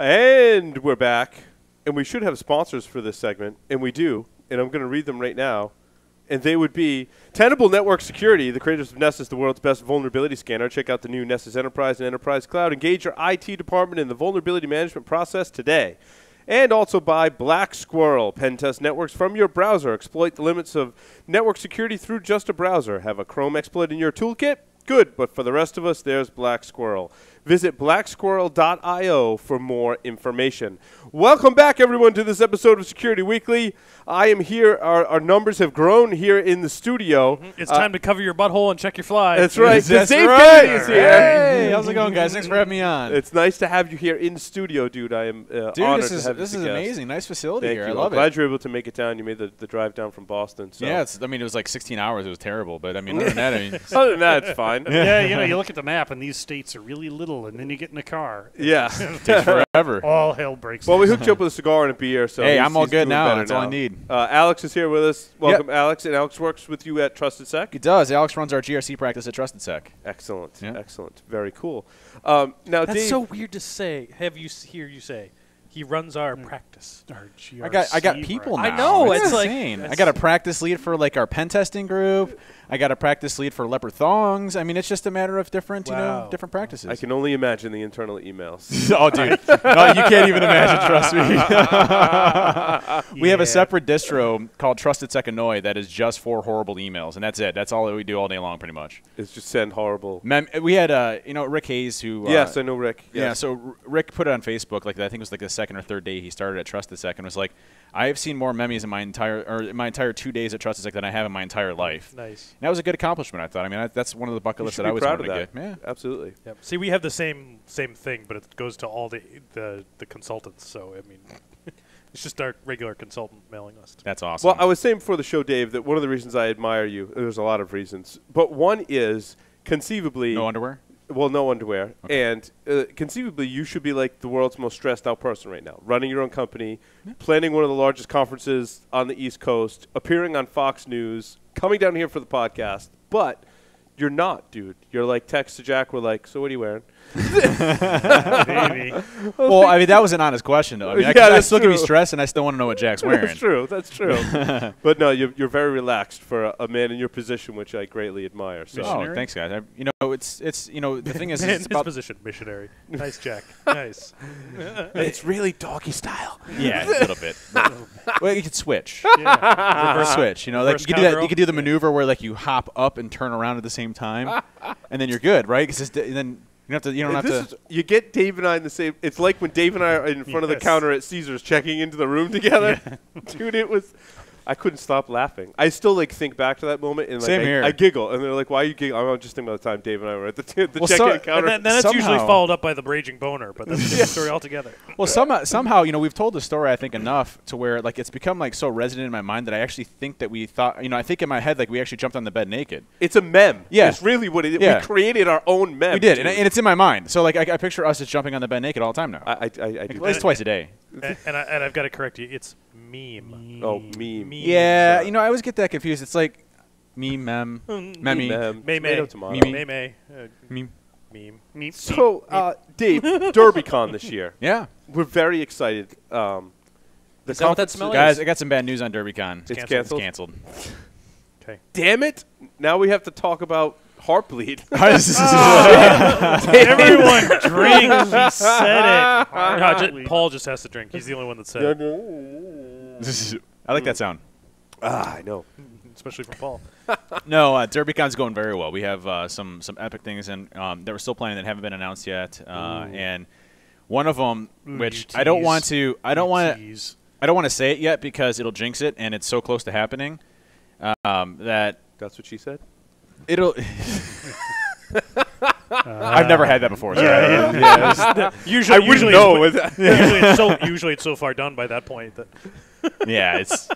And we're back. And we should have sponsors for this segment, and we do. And I'm going to read them right now. And they would be Tenable Network Security, the creators of Nessus, the world's best vulnerability scanner. Check out the new Nessus Enterprise and Enterprise Cloud. Engage your IT department in the vulnerability management process today. And also by Black Squirrel, pen test networks from your browser. Exploit the limits of network security through just a browser. Have a Chrome exploit in your toolkit? Good, but for the rest of us, there's Black Squirrel. Visit blacksquirrel.io for more information. Welcome back, everyone, to this episode of Security Weekly. I am here. Our, our numbers have grown here in the studio. It's time to cover your butthole and check your fly. That's right. 'cause That's Dave right. Kennedy is here. Hey, how's it going, guys? Thanks for having me on. It's nice to have you here in the studio, dude. I am uh, Dude, honored this to is have you this is a guest. amazing. Nice facility Thank here. you. I love I'm glad you're able to make it down. You made the, the drive down from Boston. So. Yeah, it's, I mean, it was like 16 hours. It was terrible, but I mean, other than that, I mean, Other than that, it's fine. yeah, you know, you look at the map and these states are really little, and then you get in the car. Yeah. takes forever. All hell breaks well, we hooked you up with a cigar and a beer. So Hey, he's- I'm all he's good now. better That's all I need. Uh, Alex is here with us. Welcome, Alex. And Alex works with you at TrustedSec. It does. Alex runs our GRC practice at TrustedSec. Excellent. Yeah. Excellent. Very cool. Um, now, That's Dave, so weird to say. Have you s- hear you say? He runs our practice. Our I got I got people right. now. I know, It's it's like- insane. I got a practice lead for like our pen testing group. I got a practice lead for leopard thongs. I mean, it's just a matter of different, you know, different practices. I can only imagine the internal emails. oh, dude, no, you can't even imagine. Trust me. we have a separate distro called Trusted Seconoi that is just for horrible emails, and that's it. That's all that we do all day long, pretty much. it's just send horrible. Mem- we had, uh, you know, Rick Hayes, who. Uh, yes, I know Rick. Yeah, so R- Rick put it on Facebook, like I think it was like the second or third day he started at TrustedSec, and was like, "I have seen more memes in my entire or in my entire two days at TrustedSec than I have in my entire life." Nice. And that was a good accomplishment, I thought. I mean, I, that's one of the bucket lists that I be was proud wanted of to that. get. Yeah. Absolutely. Yep. See, we have the same same thing, but it goes to all the the, the consultants. So I mean, it's just our regular consultant mailing list. That's awesome. Well, I was saying before the show, Dave, that one of the reasons I admire you, there's a lot of reasons, but one is conceivably. no underwear. Well, no underwear. And uh, conceivably, you should be like the world's most stressed out person right now, running your own company, planning one of the largest conferences on the East Coast, appearing on Fox News, coming down here for the podcast. But you're not, dude. You're like text to Jack. We're like, so what are you wearing? Maybe. well, I mean, that was an honest question, though. I mean, I, Yeah, can- I that's still can be true. stressed, and I still want to know what Jack's wearing. That's true. That's true. but no, you're, you're very relaxed for a, a man in your position, which I greatly admire. So. Oh, thanks, guys. I, you know, it's it's you know the thing is, Man, it's his about position, missionary. Nice, Jack. nice. it's really doggy style. yeah, a little bit. well, you could switch. Yeah. Reverse switch. You know, like you could do that. cowgirl. You could do the maneuver where like you hop up and turn around at the same time, and then you're good, right? Because then you don't have to. You don't have to. is, you get Dave and I in the same. It's like when Dave and I are in front of the counter at Caesars checking into the room together. Dude, it was. I couldn't stop laughing. I still like think back to that moment and like Same I, here. I giggle, and they're like, "Why are you giggling?" I'm just thinking about the time Dave and I were at the, t- the Well, check-in so- And counter. then, then that's usually followed up by the raging boner, but that's a different story altogether. Well, somehow, somehow, you know, we've told the story I think enough to where like it's become like so resonant in my mind that I actually think that we thought, you know, I think in my head like we actually jumped on the bed naked. it's a mem. Yeah. it's really what it is. Yeah. We created our own mem. We did, and, and it's in my mind. So like I, I picture us just jumping on the bed naked all the time now. I, I, I, I do. at least twice a day. and, and, I, and I've got to correct you. It's meme. Oh, meme. Meme. Yeah, so- you know, I always get that confused. It's like me, mem, memmy, Mem. May May. Tomato, tomato. Meme. May May. Uh, meme. meme. Meme. So, uh, Dave, DerbyCon this year. Yeah, We're very excited. Um, the Is that what that conference smell is- guys, I got some bad news on DerbyCon. It's canceled. canceled. It's canceled. Okay. Damn it! Now we have to talk about Heartbleed. Everyone drink. He said it. No, ju- Paul just has to drink. He's the only one that said it, I like that sound. ah, I know. especially from Paul. No, uh, DerbyCon's going very well. We have uh, some some epic things and um, that we're still planning that haven't been announced yet, uh, and one of them, Ooh, which I don't want to, I don't want to. I don't want to say it yet because it'll jinx it, and it's so close to happening um, that That's what she said. it'll. I've never had that before. So I- Usually, I usually know. It's, usually, it's so, usually it's so far done by that point that yeah, it's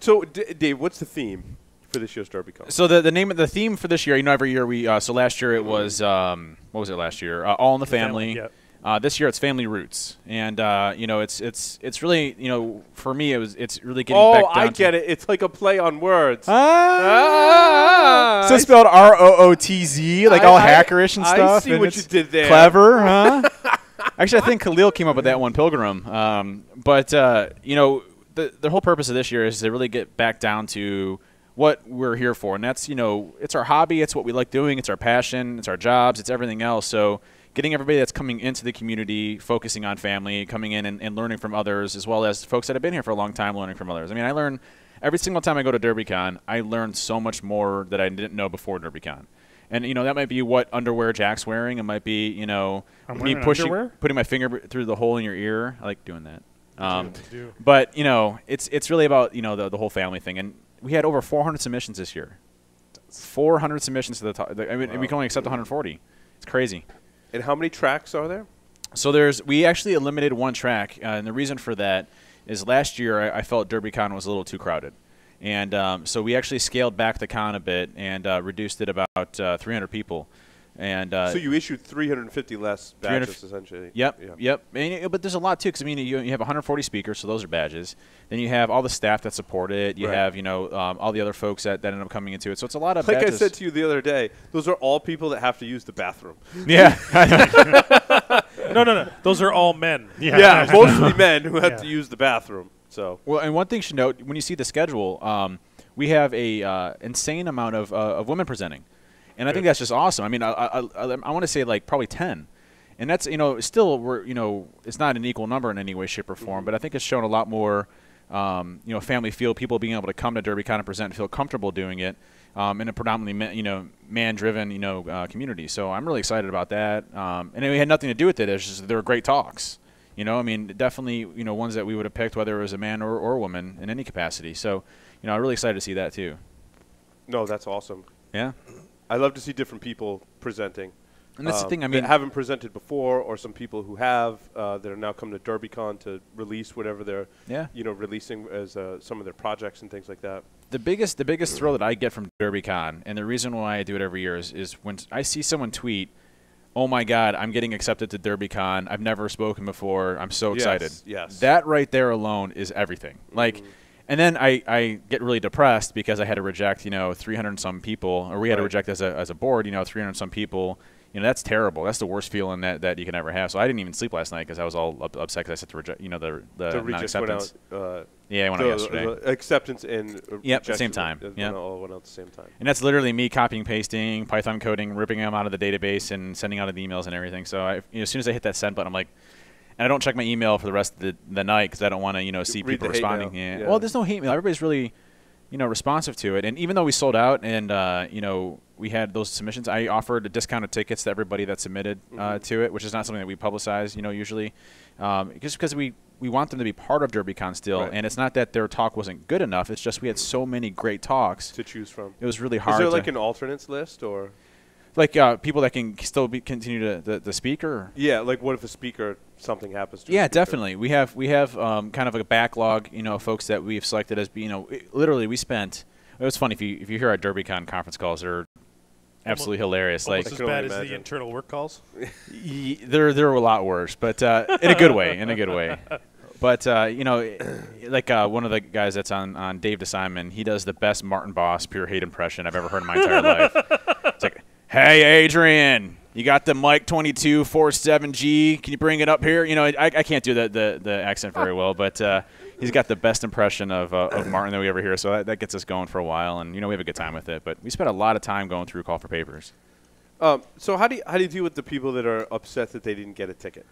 So, D- Dave, what's the theme for this year's DerbyCon? so the the name of the theme for this year. You know, every year we uh, so last year it was um, what was it last year? Uh, All in the family. yeah. Uh, this year it's family roots, and uh, you know it's it's it's really you know for me it was it's really getting Oh, back down I to- get it. It's like a play on words. Ah, Ah, so it's spelled R O O T Z, like I- all I- hackerish and I stuff. see and what you did there. Clever, huh? Actually, I think Khalil came up with that one, Pilgrim. Um, but uh, you know, the the whole purpose of this year is to really get back down to what we're here for, and that's you know, it's our hobby, it's what we like doing, it's our passion, it's our jobs, it's everything else. So getting everybody that's coming into the community focusing on family, coming in and, and learning from others, as well as folks that have been here for a long time learning from others. I mean, I learn every single time I go to DerbyCon, I learn so much more that I didn't know before DerbyCon. And you know that might be what underwear Jack's wearing. It might be you know me pushing, underwear? putting my finger through the hole in your ear. I like doing that. Um, do. but you know, it's it's really about you know the, the whole family thing. And we had over 400 submissions this year. 400 submissions to the top. I mean, we can only accept 140. It's crazy. And how many tracks are there? So there's we actually eliminated one track, uh, and the reason for that is last year I, I felt DerbyCon was a little too crowded, and um, so we actually scaled back the con a bit and uh, reduced it about uh, 300 people. And uh, so you issued 350 less 300 badges, essentially. Yep, Yeah. yep. And, but there's a lot too, because I mean, you, you have 140 speakers, so those are badges. Then you have all the staff that support it. You Right. have, you know, um, all the other folks that, that end up coming into it. So it's a lot of Like badges. I said to you the other day, those are all people that have to use the bathroom. yeah, No, no, no. Those are all men. Yeah, mostly men who have Yeah. to use the bathroom. So Well, and one thing you should note when you see the schedule, um, we have a uh, insane amount of, uh, of women presenting, and I think that's just awesome. I mean, I, I, I, I want to say like probably ten, and that's you know still we're you know it's not an equal number in any way, shape, or form, but I think it's shown a lot more. Um, you know, family feel, people being able to come to Derby kind of present and feel comfortable doing it um, in a predominantly ma- you know man-driven you know uh, community. So I'm really excited about that, um, and it had nothing to do with it. It's just they were great talks. You know, I mean, definitely, you know, ones that we would have picked, whether it was a man or, or a woman in any capacity. So, you know, I'm really excited to see that too. no, that's awesome. Yeah. I love to see different people presenting. And that's the um, thing, I mean- haven't presented before, or some people who have uh, that are now coming to DerbyCon to release whatever they're, Yeah. you know, releasing as uh, some of their projects and things like that. The biggest, the biggest thrill that I get from DerbyCon, and the reason why I do it every year is, is when I see someone tweet, "Oh my God, I'm getting accepted to DerbyCon. I've never spoken before. I'm so Yes, excited." yes. That right there alone is everything. Like, and then I, I get really depressed because I had to reject, you know, 300 and some people, or we had to reject as a, as a board, you know, 300 and some people. You know, that's terrible. That's the worst feeling that, that you can ever have. So I didn't even sleep last night because I was all up, upset because I said to reject, you know, the, the the non-acceptance. out. Uh, Yeah, I went the, out yesterday. the acceptance and uh, Yep, at the same time. went all went out at the same time. And that's literally me copying, pasting, Python coding, ripping them out of the database, and sending out of the emails and everything. So I, you know, as soon as I hit that send button, I'm like, I don't check my email for the rest of the, the night because I don't want to, you know, see Read people responding. Yeah. Yeah. Well, there's no hate mail. Everybody's really, you know, responsive to it. And even though we sold out and uh, you know we had those submissions, I offered a discounted tickets to everybody that submitted uh, Mm-hmm. to it, which is not something that we publicize, you know, usually, um, just because we. We want them to be part of DerbyCon still, Right. and it's not that their talk wasn't good enough. It's just we had so many great talks. to choose from. It was really hard. Is there like an alternates list or? Like uh, people that can still be continue to the, the speaker. Yeah, like what if a speaker something happens to? a Yeah, definitely. We have we have um, kind of a backlog, you know, folks that we've selected as being, you know, i- literally we spent. It was funny if you if you hear our DerbyCon conference calls, they're absolutely hilarious. Like as bad as the internal work calls. y- they're they're a lot worse, but uh, in a good way, in a good way. But uh, you know, like uh, one of the guys that's on on Dave DeSimon, he does the best Martin Bos pure hate impression I've ever heard in my entire life. "Hey, Adrian, you got the mic 2247G? Can you bring it up here?" You know, I, I can't do the, the the accent very well, but uh, he's got the best impression of uh, of Martin that we ever hear. So that, that gets us going for a while, and you know, we have a good time with it. But we spent a lot of time going through Call for Papers. Um, so how do you, how do you deal with the people that are upset that they didn't get a ticket?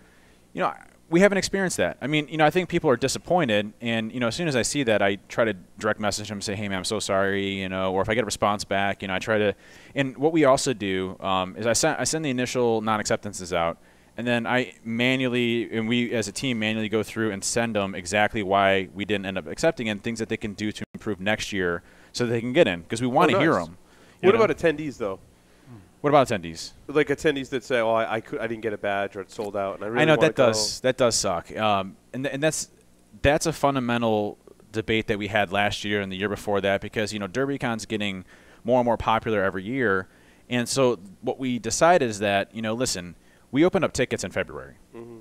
you know, we haven't experienced that. I mean, you know, I think people are disappointed, and you know, as soon as I see that, I try to direct message them, and say, "Hey, man, I'm so sorry," you know, or if I get a response back, you know, I try to. And what we also do um, is I send I send the initial non-acceptances out, and then I manually and we as a team manually go through and send them exactly why we didn't end up accepting and things that they can do to improve next year so that they can get in because we want to Oh, hear them. What about attendees though? What about attendees? Like attendees that say, "Oh, I, I, could, I didn't get a badge or it sold out," and I really I know that go. does that does suck, um, and th- and that's that's a fundamental debate that we had last year and the year before that because you know DerbyCon's getting more and more popular every year, and so what we decided is that you know listen, we opened up tickets in February,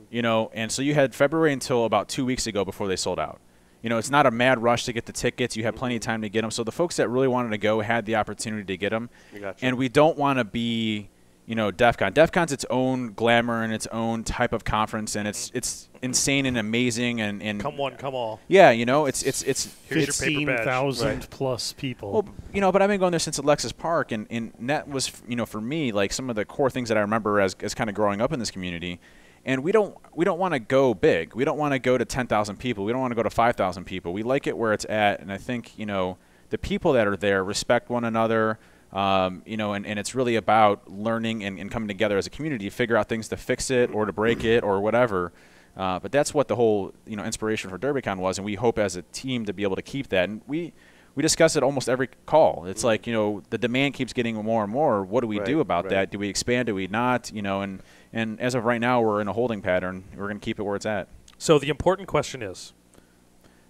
you know, and so you had February until about two weeks ago before they sold out. You know, it's not a mad rush to get the tickets. You had plenty of time to get them. So the folks that really wanted to go had the opportunity to get them. Gotcha. And we don't want to be, you know, DEF CON. DEF CON's its own glamour and its own type of conference, and it's it's insane and amazing and, and Come one, come all. yeah, you know, it's it's it's Here's your it's paper badge. 15,000 Right. plus people. well, you know, but I've been going there since Alexis Park, and, and that was, you know, for me, like some of the core things that I remember as, as kind of growing up in this community. And we don't we don't want to go big. We don't want to go to ten thousand people. We don't want to go to five thousand people. We like it where it's at, and I think you know the people that are there respect one another. Um, you know, and, and it's really about learning and, and coming together as a community to figure out things to fix it or to break it or whatever. Uh, but that's what the whole you know inspiration for DerbyCon was, and we hope as a team to be able to keep that. And we we discuss it almost every call. It's like you know the demand keeps getting more and more. What do we do about right. that? Do we expand? Do we not? You know, and and as of right now, we're in a holding pattern. We're going to keep it where it's at. So the important question is,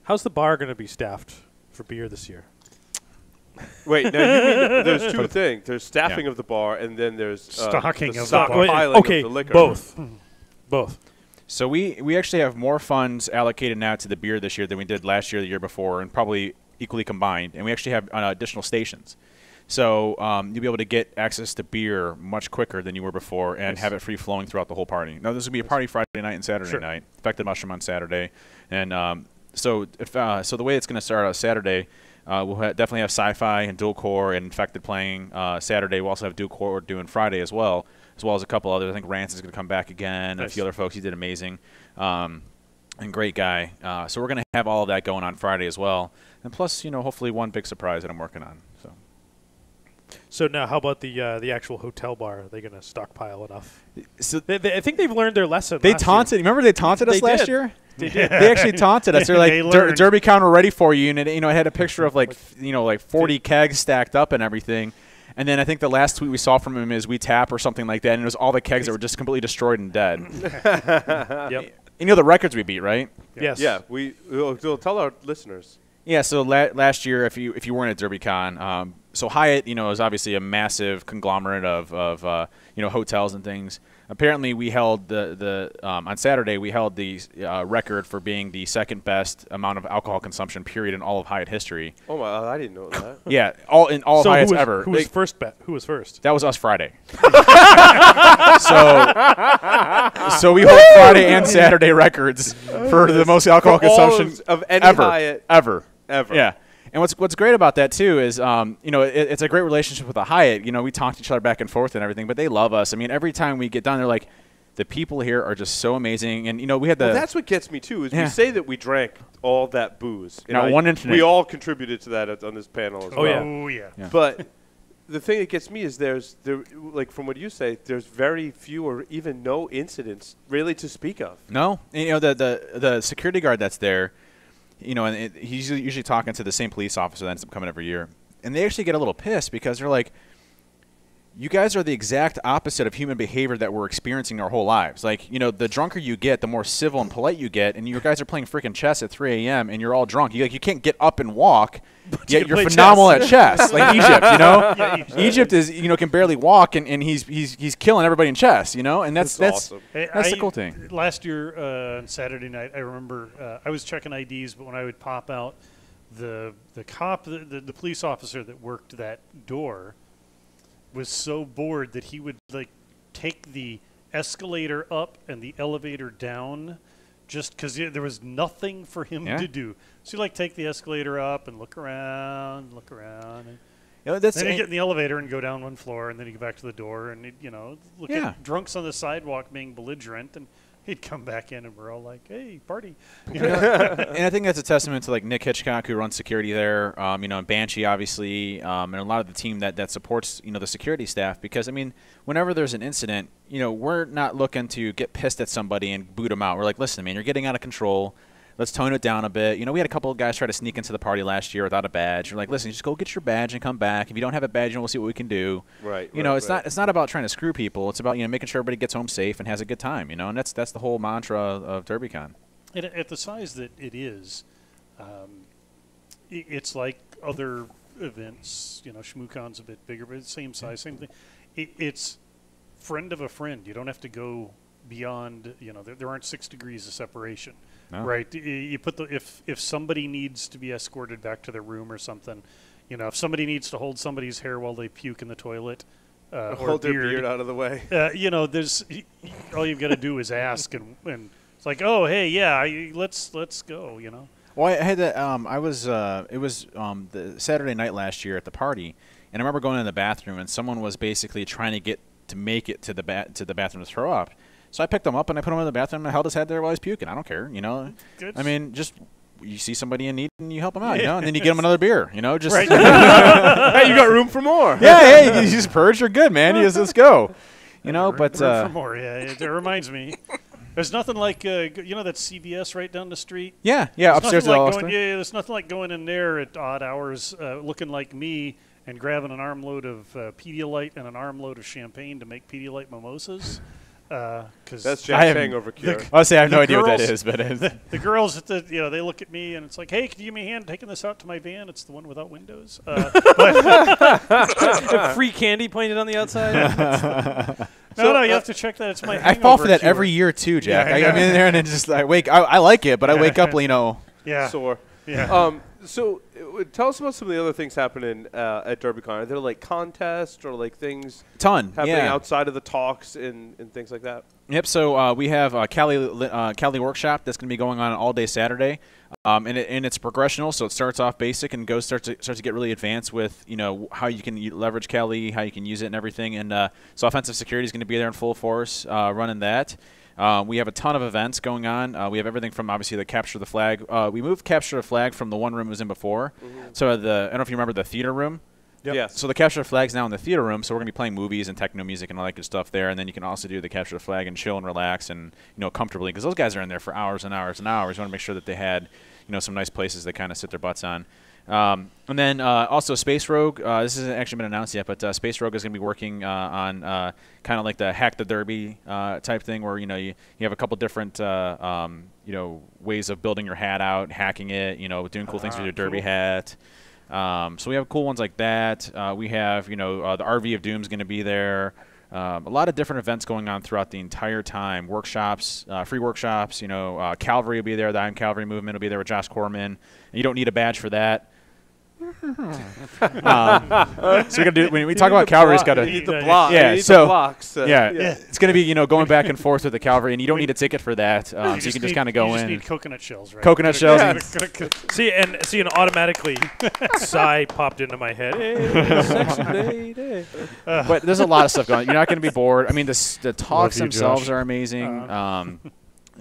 how's the bar going to be staffed for beer this year? Wait, now you mean there's two things. There's staffing of the bar, and then there's uh, Stocking the of the bar. stockpiling okay, of the liquor. both, both. So we we actually have more funds allocated now to the beer this year than we did last year, the year before, and probably equally combined. And we actually have uh, additional stations. So um, you'll be able to get access to beer much quicker than you were before, and have it free flowing throughout the whole party. Now this will be a party Friday night and Saturday Sure. night. Infected Mushroom on Saturday, and um, so if uh, so the way it's going to start on Saturday. Uh, we'll ha- definitely have sci-fi and dual core and infected playing uh, Saturday. We'll also have dual core doing Friday as well, as well as a couple others. I think Rance is going to come back again. and A few other folks. He did amazing, um, and great guy. Uh, so we're going to have all of that going on Friday as well, and plus, you know, hopefully one big surprise that I'm working on. So So now, how about the uh, the actual hotel bar? Are they going to stockpile enough? so They, they, I think they've learned their lesson. they last year. taunted. Remember they taunted us They last did. year. They did. they actually taunted us. They're like, They Der- learned. DerbyCon, we're ready for you. And it, you know, it had a picture of like, you know, like 40 kegs stacked up and everything. And then I think the last tweet we saw from him is we tap or something like that, and it was all the kegs that were just completely destroyed and dead. Yep. you know the records we beat, right? Yes. Yeah, we we'll, we'll tell our listeners. Yeah. So la- last year, if you if you weren't at DerbyCon, um, so Hyatt, you know, is obviously a massive conglomerate of of uh, you know hotels and things. Apparently, we held the the um, on Saturday we held the uh, record for being the second best amount of alcohol consumption period in all of Hyatt history. Oh my, I didn't know that. Yeah, all in all So of who Hyatt's was, ever. who was They- first? Bet? Who was first? that was us Friday. so, so we hold Friday and Saturday records for the most alcohol For consumption of, of any ever, Hyatt ever. Ever. Yeah. And what's what's great about that too is, um, you know, it, it's a great relationship with the Hyatt. You know, we talk to each other back and forth and everything, but they love us. I mean, every time we get done, they're like, the people here are just so amazing. And you know, we had the Well, that's what gets me too. Is Yeah. we say that we drank all that booze. and Not I- one incident. We all contributed to that at, on this panel as Oh, well. yeah. Oh, yeah. Yeah. But the thing that gets me is there's there like from what you say, there's very few or even no incidents really to speak of. No, and, you know the, the the security guard that's there, you know, and it, he's usually, usually talking to the same police officer that ends up coming every year, and they actually get a little pissed because they're like, "You guys are the exact opposite of human behavior that we're experiencing our whole lives. Like, you know, the drunker you get, the more civil and polite you get, and you guys are playing freaking chess at 3 a.m. and you're all drunk. You like you can't get up and walk." Yet can you're play phenomenal at chess, like Egypt. You know, Yeah, Egypt. Egypt is you know can barely walk, and, and he's he's he's killing everybody in chess. You know, and that's That's that's awesome. Hey, that's the cool thing. Last year uh, on Saturday night, I remember uh, I was checking IDs, but when I would pop out, the the cop, the, the, the police officer that worked that door, was so bored that he would like take the escalator up and the elevator down, just because there was nothing for him Yeah. to do. So you like take the escalator up and look around, look around, and You know, that's then you get in the elevator and go down one floor, and then you go back to the door, and you know, look Yeah. at drunks on the sidewalk being belligerent, and he'd come back in, and we're all like, "Hey, party!" You know? and I think that's a testament to like Nick Hitchcock, who runs security there. Um, you know, and Banshee, obviously, um, and a lot of the team that, that supports you know the security staff. Because I mean, whenever there's an incident, you know, we're not looking to get pissed at somebody and boot them out. We're like, listen, man, you're getting out of control. Let's tone it down a bit. You know, we had a couple of guys try to sneak into the party last year without a badge. You're like, listen, just go get your badge and come back. If you don't have a badge, we'll see what we can do. Right. You know, right, it's right. not it's not about trying to screw people. It's about you know making sure everybody gets home safe and has a good time. You know, and that's that's the whole mantra of DerbyCon. and at the size that it is, um, it's like other events. You know, ShmooCon's a bit bigger, but it's same size, same thing. It, it's friend of a friend. You don't have to go beyond. You know, there, there aren't six degrees of separation. No. Right. You put the if if somebody needs to be escorted back to their room or something, you know, if somebody needs to hold somebody's hair while they puke in the toilet, uh, or Hold their beard, beard out of the way. uh, you know, there's y- y- all you've got to do is ask, and, and it's like, oh, hey, yeah, I, let's let's go. You know, Well, I had that. Um, I was. Uh, it was um, the Saturday night last year at the party, and I remember going in the bathroom, and someone was basically trying to get to make it to the ba- to the bathroom to throw up. So I picked him up and I put him in the bathroom and I held his head there while he's puking. I don't care, you know. Good. I mean, just you see somebody in need and you help them out, you know, and then you get them another beer, you know, just Right. hey, you got room for more. yeah, hey, you just purge, you're good, man. You just, let's go, you know. Room- But room uh, for more, yeah, it, it reminds me. There's nothing like uh, you know that CVS right down the street. yeah, yeah, There's upstairs at nothing the like going, yeah, yeah, there's nothing like going in there at odd hours, uh, looking like me, and grabbing an armload of uh, Pedialyte and an armload of champagne to make Pedialyte mimosas. Because That's I Jack's have- hangover cure. I'll say I have no The idea what that girls- is, but it's, the girls at the you know they look at me and it's like, hey, can you give me a hand taking this out to my van? It's the one without windows. Uh, but Free candy painted on the outside. no, no, you have to check that. It's my. I fall for that cure. every year too, Jack. Yeah, I, I'm in there and it's just I wake. I, I like it, but I wake up, you know. Yeah, Sore. Yeah. Um, so uh, tell us about some of the other things happening uh, at DerbyCon. Are there like contests or like things Ton, happening yeah. outside of the talks and, and things like that? Yep. So uh, we have uh, Kali uh, Kali workshop that's going to be going on all day Saturday, um, and, it, and it's progressional. So it starts off basic and goes starts to starts to get really advanced with you know how you can leverage Kali, how you can use it, and everything. And uh, so offensive security is going to be there in full force, uh, running that. Uh, we have a ton of events going on. Uh, we have everything from obviously the capture the flag. Uh, we moved capture the flag from the one room it was in before. So the I don't know if you remember the theater room. Yep. Yes. So the capture the flag's now in the theater room, so we're gonna be playing movies and techno music and all that good stuff there, and then you can also do the capture the flag and chill and relax and you know comfortably because those guys are in there for hours and hours and hours. You want to make sure that they had you know some nice places they kind of sit their butts on. Um, and then uh, also Space Rogue. Uh, this hasn't actually been announced yet, but uh, Space Rogue is going to be working uh, on uh, kind of like the hack the derby uh, type thing, where you know you, you have a couple different uh, um, you know ways of building your hat out, hacking it, you know, doing cool things with your derby cool. hat. Um, so we have cool ones like that. Uh, we have, you know, uh, the RV of Doom is going to be there. Um, a lot of different events going on throughout the entire time. Workshops, uh, free workshops. You know, uh, Cavalry will be there. The I'm Cavalry movement will be there with Josh Corman. You don't need a badge for that. Um, so we're gonna do when we talk about Cavalry. It's got You to need the Yeah, block. yeah, so- blocks. uh, yeah, Yeah. it's going to be you know going back and forth with the Cavalry, and you don't need a ticket for that. Um, so you just can just kind of go you just in. need coconut shells, right? Coconut shells gotta- and- gotta- see, and see, and automatically, sigh popped into my head. Hey, sexy but there's a lot of stuff going. on. You're not going to be bored. I mean, the the talks you, themselves Josh. are amazing. Uh, um,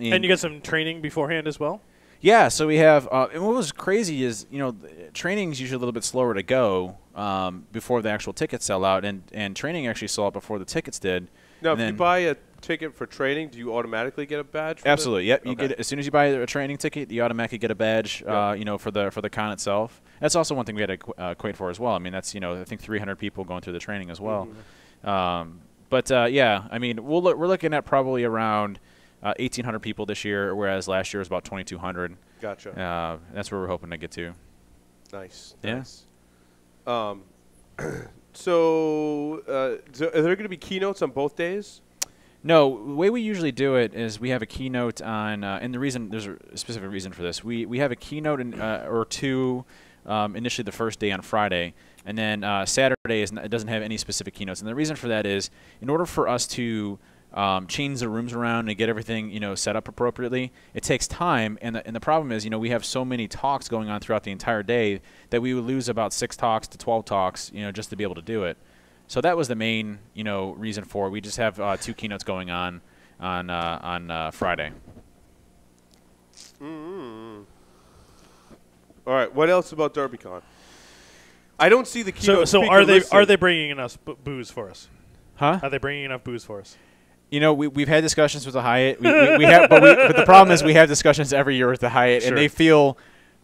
And you get some training beforehand as well. Yeah. So we have. Uh, and what was crazy is you know training is usually a little bit slower to go um, before the actual tickets sell out, and and training actually sold out before the tickets did. Now, And if you buy a ticket for training, do you automatically get a badge? For the- Absolutely. Yep. You Okay. get as soon as you buy a training ticket, you automatically get a badge. Yeah. Uh, you know, for the for the con itself. That's also one thing we had to qu- uh, equate for as well. I mean, that's you know I think 300 people going through the training as well. Mm-hmm. Um, but uh, yeah, I mean, we'll look, we're looking at probably around uh, 1,800 people this year, whereas last year was about 2,200. Gotcha. Uh, that's where we're hoping to get to. Nice. Yeah. Nice. Um, so, uh, so are there going to be keynotes on both days? No, the way we usually do it is we have a keynote on, uh, and the reason there's a specific reason for this. We we have a keynote in, uh, or two um, initially the first day on Friday, and then uh, Saturday is n- it doesn't have any specific keynotes. And the reason for that is in order for us to um, change the rooms around and get everything you know set up appropriately, it takes time. And the, and the problem is you know we have so many talks going on throughout the entire day that we would lose about six talks to 12 talks you know just to be able to do it. So that was the main, you know, reason for it. We just have uh, two keynotes going on on uh, on uh, Friday. Mm-hmm. All right. What else about DerbyCon? I don't see the So, keynote. so speaker are they listed. are they bringing enough b- booze for us? Huh? Are they bringing enough booze for us? You know, we, we've had discussions with the Hyatt. We, we, we have, but, we, but the problem is we have discussions every year with the Hyatt, Sure. and they feel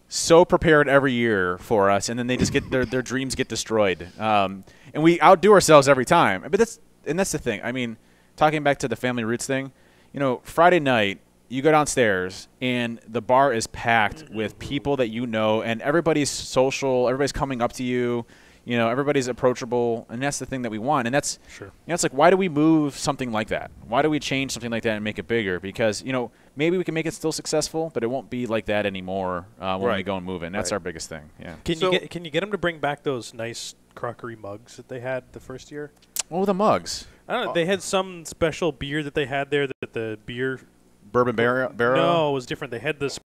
so prepared every year for us, and then they just get their, their dreams get destroyed. Um, and we outdo ourselves every time. But that's and that's the thing. I mean, talking back to the family roots thing, you know, Friday night you go downstairs and the bar is packed with people that you know, and everybody's social. Everybody's coming up to you. You know, everybody's approachable, and that's the thing that we want. And that's Sure. you know, it's like, why do we move something like that? Why do we change something like that and make it bigger? Because, you know, maybe we can make it still successful, but it won't be like that anymore uh, when we go and move it. And that's Right. our biggest thing. Yeah. Can So- you get can you get them to bring back those nice crockery mugs that they had the first year? What were the mugs? I don't know. They had some special beer that they had there that the beer. Bourbon barrel. barrel? No, it was different. They had this